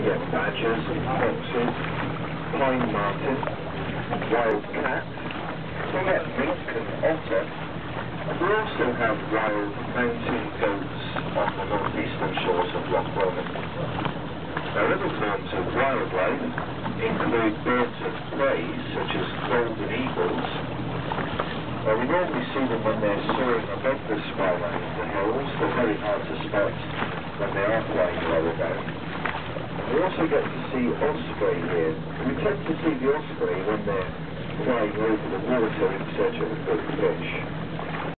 get badgers, and foxes, pine marten, wild cat, we get mink and otter, and we also have wild mountain goats on the northeastern shores of Loch Lomond. Now other forms of wildlife include birds of prey such as golden eagles. Now we normally see them when they're soaring above the skyline of the hills. They're very hard to spot when they are flying lower down. We also get to see osprey here. We tend to see the osprey when they're flying over the water in search of a good fish.